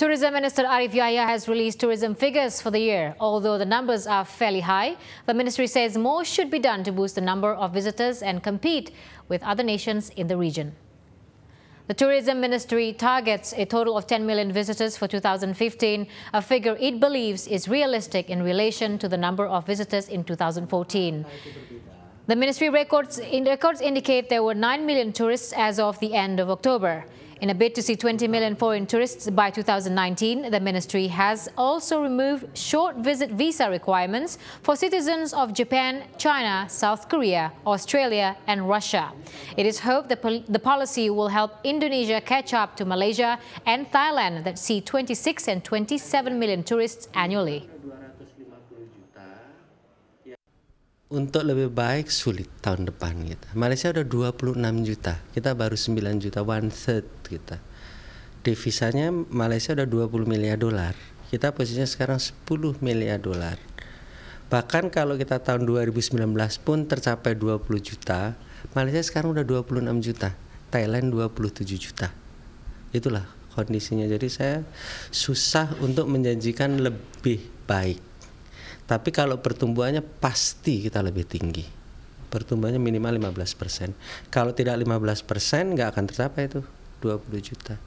Tourism Minister Arief Yahya has released tourism figures for the year. Although the numbers are fairly high, the ministry says more should be done to boost the number of visitors and compete with other nations in the region. The Tourism Ministry targets a total of 10 million visitors for 2015, a figure it believes is realistic in relation to the number of visitors in 2014. The ministry records, records indicate there were 9 million tourists as of the end of October. In a bid to see 20 million foreign tourists by 2019, the ministry has also removed short visit visa requirements for citizens of Japan, China, South Korea, Australia and Russia. It is hoped that the policy will help Indonesia catch up to Malaysia and Thailand that see 26 and 27 million tourists annually. Untuk lebih baik sulit tahun depan gitu. Malaysia udah 26 juta, kita baru 9 juta one third kita. Devisanya Malaysia udah 20 miliar dolar. Kita posisinya sekarang 10 miliar dolar. Bahkan kalau kita tahun 2019 pun tercapai 20 juta, Malaysia sekarang udah 26 juta, Thailand 27 juta. Itulah kondisinya. Jadi saya susah untuk menjanjikan lebih baik. Tapi kalau pertumbuhannya pasti kita lebih tinggi. Pertumbuhannya minimal 15%. Kalau tidak 15% nggak akan tercapai itu 20 juta.